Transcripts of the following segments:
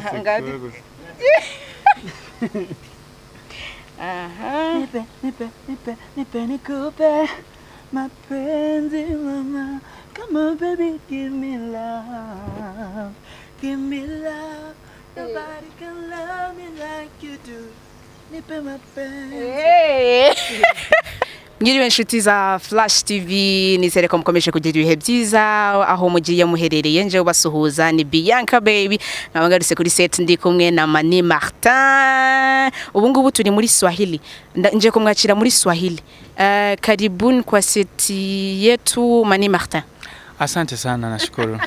Ngapi? Wewe gusa. Aha. Nipe, nipe, nipe, nipe nikupe mapenzi mama. Come on baby, give me love. Give me love. Nobody can love me like you do. Nipe mapenzi. Hey. Mwiriwe inshuti za Flash TV nizere ko mukomeje kugira ibihe byiza. Aho mugiye muherereye nje ubasuhuza ni Bianca baby. Nkaba ngarutse kuri set ndi kumwe na Mani Martin. Ubu ngubu turi muri Swahili. Nje kumwakira muri Swahili. Uh, karibuni kwa seti yetu Mani Martin. Asante sana nashukuru.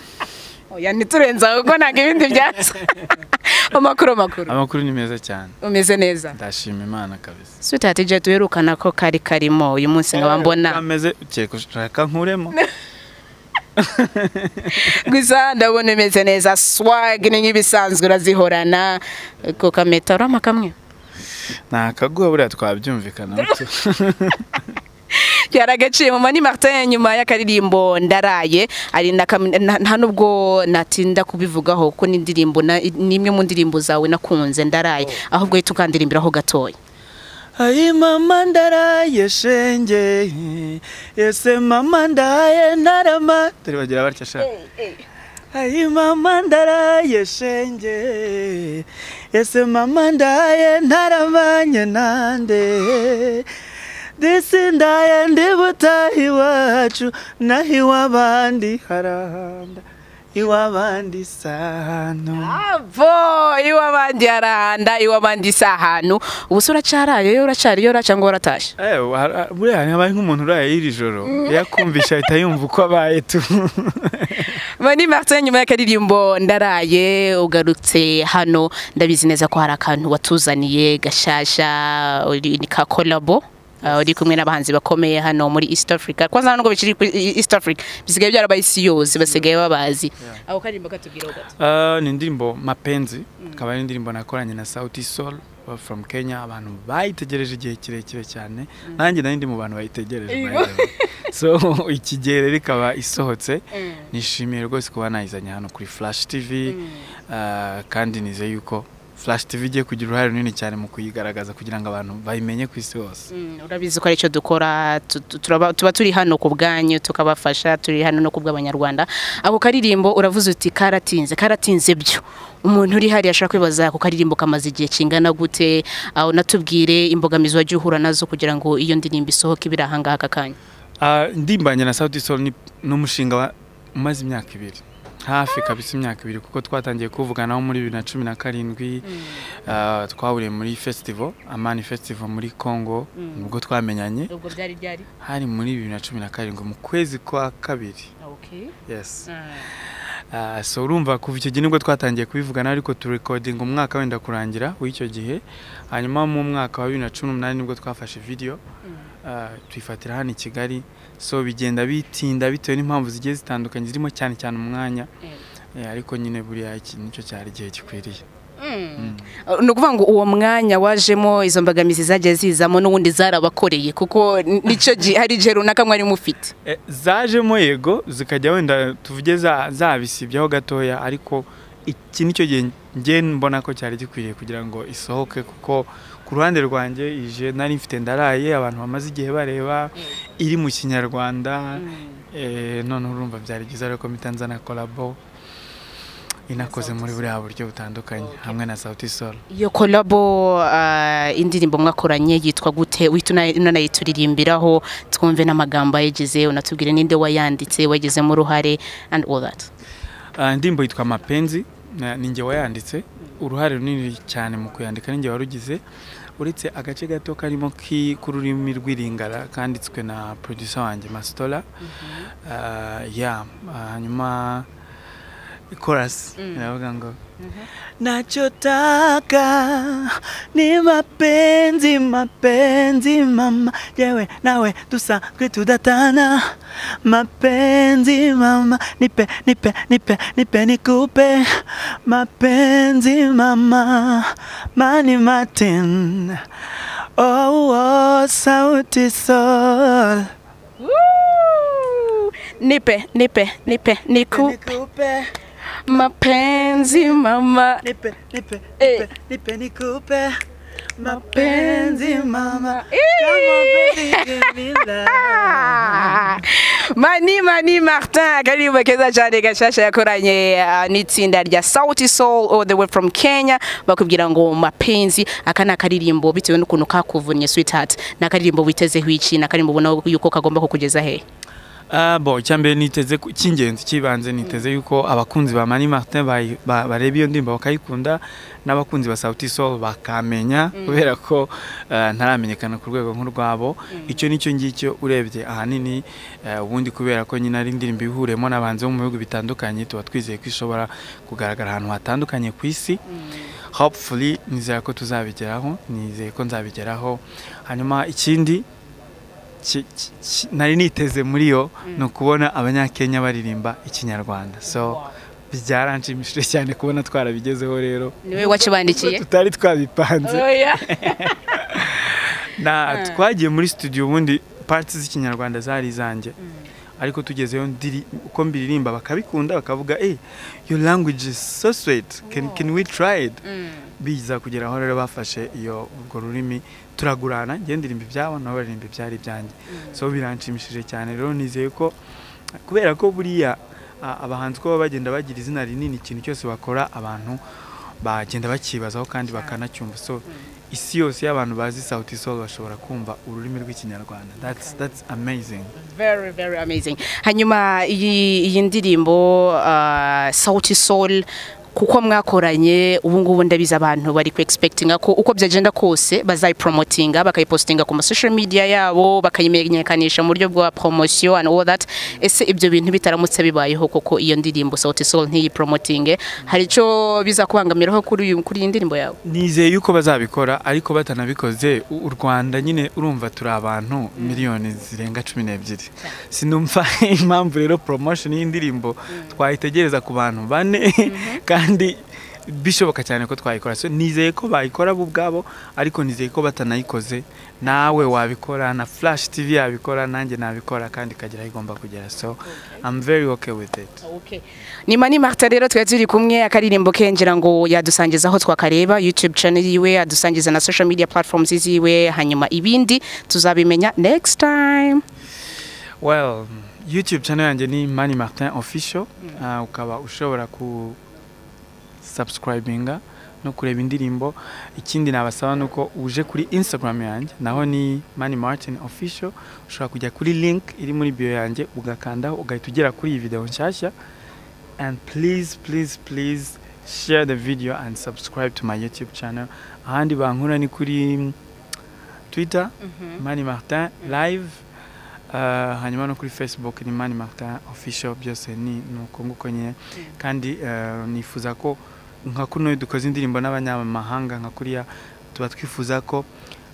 oya ntiturenza kuko ntabwo ibindi byaza amakuru makuru Amakuru ni meza cyane. umeze neza Ndashima Imana kabisa. sweetheart je duherukana ko kari karimo uyu munsi nkaba mbona Ameze ukeka ushaka nkuremo. gusa ndabona imeze neza swag ni nk'ibisanzwe urazihorana ku kametero ama kamwe Nta kaguha buriya twabyumvikana. yaragaciye mu mani martin nyuma y'akaririmbo ndaraye. Ari nta nubwo natinda kubivugaho kuko ni indirimbo na- ni imwe mu ndirimbo zawe nakunze ndaraye. Ahubwo uhita ukandirimbiraho gatoya. Ai mama ndaraye shenge. Ese mama ndaye ntarama. Turi bagira batya sha? Ai mama ndaraye shenge. Ese mama ndaye ntaramanye nande Disi ndaye ndibuta iwacu Naho iw'abandi harahanda. Iw'abandi sano. Avo iw'abandi harahanda iw'abandi si ahantu ubu se uracaraye yo uracariyo uraca ngo waratashye Eh, wa- buriya habaye nk'umuntu uraye iri joro? Yakumvisha ahita yumva uko abaye tu. Mani Martin nyuma y'akaririmbo ndaraye ugarutse hano. Ndabizi neza ko hari akantu watuzaniye gashasha ni ka collabo. Uh, uri kumwe n'abahanzi bakomeye hano muri East Africa. Kwanza nubwo bikiri East Africa bisigaye byarabaye isi yose basigaye babazi. Aho karirimbo katubwiraho gato Ah, ni indirimbo mapenzi akaba ari indirimbo nakoranye na Sauti Sol uh, from Kenya. Abantu bayitegereje igihe kirekire cyane. Nanjye nari ndi mu bantu bayitegereje so iki gihe rero ikaba isohotse. Nishimiye rwose kuba nayizanye hano kuri Flash TV ah, kandi nizeye yuko Flash TV igiye kugira uruhare runini cyane mu kuyigaragaza kugira ngo abantu bayimenye ku isi hose. Mm, urabizi ko ari cyo dukora tu- tu- turaba- tuba turi hano ku bwanyu tukabafasha turi hano no ku bw'abanyarwanda. Ako karirimbo uravuze uti karatinze karatinze byo. Umuntu uri hariya ashobora kwibaza ako karirimbo kamaze igihe kingana gute aho natubwire imbogamizi wagiye uhura na zo kugira ngo iyo ndirimbo isohoke ibiri ahangaha aka kanya. Ah, ndimbanye na Sauti Sol ni umushinga umaze imyaka ibiri. Hafi kabisa imyaka ibiri kuko twatangiye kuvuganaho muri bibiri na cumi na karindwi Ah, twahuriye muri festival amani festival muri congo ni bwo twamenyanye. Hari muri bibiri na cumi na karindwi mu kwezi kwa kabiri. Yes. Ah, so urumva kuva icyo gihe ni bwo twatangiye kubivugana ariko turekodinga umwaka wenda kurangira w'icyo gihe. Hanyuma mu mwaka wa bibiri na cumi n'umunani ni bwo twafashe video. Ah, tuyifatira hano i kigali. So bigenda bitinda bitewe n'impamvu zigiye zitandukanye zirimo cyane cyane umwanya. Eh, ariko nyine buriya iki ni cyo cyari igihe gikwiriye. Ni ukuvuga ngo uwo mwanya wajemo izo mbogamizi zagiye zizamo n'ubundi zarabakoreye kuko ni cyo hari igihe runaka mwari mufite. Eh, zajemo yego zikajya wenda tuvuge za- zabisibyaho gatoya ariko iki ni cyo gihe mbona ko cyari gikwiriye kugira ngo isohoke kuko ku ruhande rwanjye ije nari mfite ndaraye abantu bamaze igihe bareba iri mu kinyarwanda eh, none urumva byari byiza rero ko mpita nzana kolabo inakoze muri buriya buryo butandukanye hamwe na Sauti Sol. Iyo kolabo uh, indirimbo mwakoranye yitwa gute? Uhita una- unanayituririmbiraho twumve n'amagambo ayigize unatubwire ninde wayanditse wagizemo uruhare and all that. Ah, indirimbo yitwa mapenzi na- ni njye wayanditse. Uruhare runini cyane mu kuyandika ni njye warugize uretse agace gato karimo ki k'ururimi rw'iringara kanditswe na producer wanjye Mastola. Ah, ya mm. hanyuma chorus mm ngo nachotaka ni mapenzi mapenzi mama. Jewe nawe dusangwe tudatana mapenzi mama. Nipe nipe nipe nipe nikupe. Mapenzi mama. Mani matin oh, oh sauti sol Woo! nipe nipe nipe niku nikupe mapenzi mama nipe nipe Eh. nipe nipe nikupe. Mapenzi mama Eh. Mani mani martin akaririmbo keza cyane gashasha yakoranye uh, n'itsinda rya sauti soul all the way from kenya. Bakubwira ngo mapenzi aka ni akaririmbo bitewe n'ukuntu kakuvunnye sweetheart. Ni akaririmbo witezeho iki ni akaririmbo ubona yuko kagomba kukugeza he? Ah, bo icyambere niteze cy'ingenzi cy'ibanze niteze yuko abakunzi ba Mani Martin bareba iyo ndirimbo bakayikunda n'abakunzi ba Sauti Sol bakamenya kubera ko ah, ntaramenyekana ku rwego nk'urwabo icyo ni cyo ngicyo urebye ahanini eh, ubundi kubera ko nyine ari indirimbo ihuriyemo n'abanzi bo mu bihugu bitandukanye tuba twizeye ko ishobora kugaragara ahantu hatandukanye ku isi. Hopefully nizera ko tuzabigeraho nizeye ko nzabigeraho. Hanyuma ikindi ki- ki- ki- nari niteze muri yo ni ukubona abanyakenya baririmba ikinyarwanda. So byaranshimishije cyane kubona twarabigezeho rero. Niwe wakibandikiye? Tutari twabipanze. Oya na twagiye muri studio ubundi parts z'ikinyarwanda zari izanjye. Ariko tugezeyo uko mbiririmba bakabikunda bakavuga eh your language is so sweet. Can, can we try it? Biza kugera aho rero bafashe iyo urwo rurimi turagurana ndirimba ibyabo nabo baririmba ibyari ibyanjye. So biranshimishije cyane rero nizeye ko kubera ko buriya abahanzi ko baba bagenda bagira izina rinini ikintu cyose bakora abantu bagenda bakibazaho kandi bakanacyumva so isi yose y'abantu bazi sauti sol bashobora kumva ururimi rw'ikinyarwanda. That's, amazing. Very very amazing. Hanyuma iyi ndirimbo uh, sauti soul kuko mwakoranye ubu ngubu ndabizi abantu bari ku expectinga ko uko byagenda kose bazayipromotinga bakayipostinga ku ma social media yabo bakayimenyekanisha mu buryo bwa promotion and all that. Ese ibyo bintu bitaramutse bibayeho koko iyo ndirimbo sauti soul ntiyipromotinge? Hari icyo biza kubangamiraho kuri iyi ndirimbo yawe? Nizeye yuko bazabikora ariko batanabikoze. U rwanda nyine urumva turi abantu miliyoni zirenga cumi n'ebyiri. Sinumva impamvu rero promotion y'indirimbo twayitegereza ku bantu bane. Kandi bishoboka cyane ko twayikora. So nizeye ko bayikora bo ubwabo ariko nizeye ko batanayikoze. Nawe wabikora na flash tv yabikora nanjye nabikora kandi ikagera aho igomba kugera. So i'm very okay with it. Ni mani marta rero twari turi kumwe akaririmbo kengira ngo yadusangiza aho twakareba youtube channel yiwe adusangiza na social media platforms ziwe hanyuma ibindi tuzabimenya next time. Well youtube channel yanjye ni mani martin official. Uh, ukaba ushobora ku subscribinga no kureba indirimbo. Ikindi nabasaba ni uko uje kuri instagram yanjye naho ni mani martin official. Ushobora kujya kuri link iri muri bio yanjye ugakandaho ugahita ugera kuri iyi video nshyashya. And please please please share the video and subscribe to my youtube channel. Ahandi bankura ni kuri twitter mani martin live. Hanyuma no kuri facebook ni mani martin official byose ni ni uko nguko nyine kandi uh, nifuza ko nka kuno dukoze indirimbo n'abanyamahanga nka kuriya tuba twifuza ko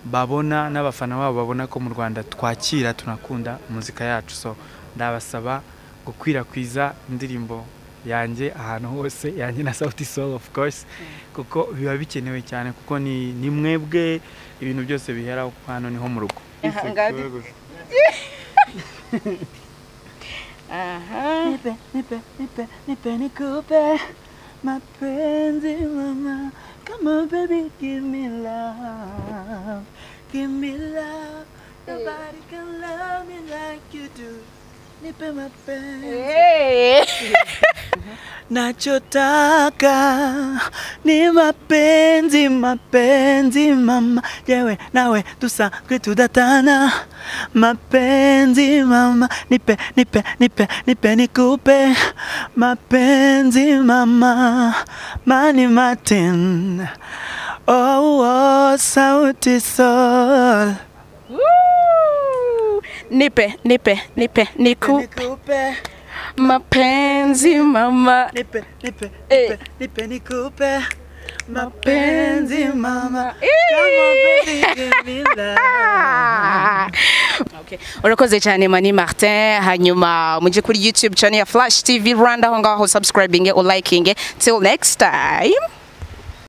babona n'abafana babo babona ko mu rwanda twakira tunakunda muzika yacu. So ndabasaba gukwirakwiza indirimbo yanjye ahantu hose yanjye na sauti soul of course kuko biba bikenewe cyane kuko ni, ni mwebwe ibintu byose bihera hano ni ho mu rugo. uh-huh. My friends in Mama, come on, baby, give me love. Give me love. Nobody can love me like you do. Nipping my friends. Hey! Nachotaka ni mapenzi, mapenzi mama, jewe nawe tusanzwe tudatana. Mapenzi mama, nipe nipe nipe nipe nikupe. Mapenzi mama, Mani Martin, oh, oh sauti sol. Woo! nipe nipe nipe niku nikupe mapenzi mama. Nipe nipe Eh. nipe nipe nikupe. Mapenzi mama. Okay. urakoze cyane mani martin hanyuma mujye kuri youtube channel ya flash tv rwanda aho ngaho subscribing or liking till next time